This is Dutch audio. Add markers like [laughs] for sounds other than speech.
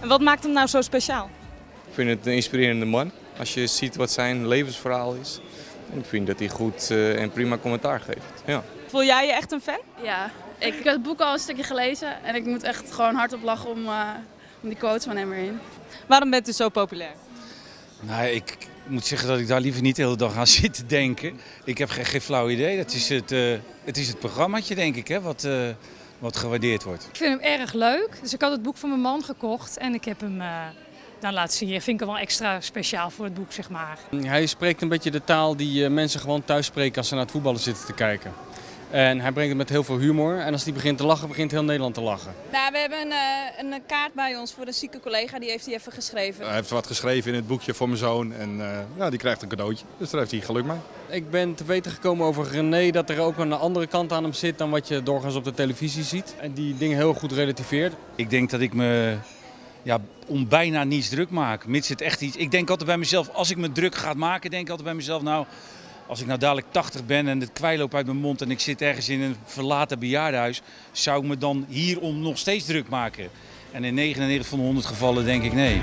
En wat maakt hem nou zo speciaal? Ik vind het een inspirerende man. Als je ziet wat zijn levensverhaal is. Ik vind dat hij goed eh, en prima commentaar geeft. Ja. Voel jij je echt een fan? Ja, ik, ik heb het boek al een stukje gelezen en ik moet echt gewoon hardop lachen om, uh, om die quotes van hem erin. Waarom bent u zo populair? Nou, ik moet zeggen dat ik daar liever niet de hele dag aan [laughs] zit te denken. Ik heb geen, geen flauw idee. Dat is het, uh, het, is het programmaatje, denk ik, hè, wat, uh, wat gewaardeerd wordt. Ik vind hem erg leuk. Dus ik had het boek van mijn man gekocht en ik heb hem uh, dan laten zien. Ik vind hem wel extra speciaal voor het boek, zeg maar. Hij spreekt een beetje de taal die mensen gewoon thuis spreken als ze naar het voetballen zitten te kijken. En hij brengt het met heel veel humor. En als hij begint te lachen, begint heel Nederland te lachen. Nou, we hebben een, een kaart bij ons voor een zieke collega. Die heeft hij even geschreven. Hij heeft wat geschreven in het boekje voor mijn zoon. En uh, ja, die krijgt een cadeautje. Dus daar heeft hij geluk mee. Ik ben te weten gekomen over René dat er ook een andere kant aan hem zit dan wat je doorgaans op de televisie ziet. En die dingen heel goed relativeert. Ik denk dat ik me ja, om bijna niets druk maak. Mits het echt iets. Ik denk altijd bij mezelf, als ik me druk ga maken, denk ik altijd bij mezelf, nou, als ik nou dadelijk 80 ben en het kwijt loopt uit mijn mond en ik zit ergens in een verlaten bejaardenhuis, zou ik me dan hierom nog steeds druk maken? En in 99 van de 100 gevallen denk ik nee.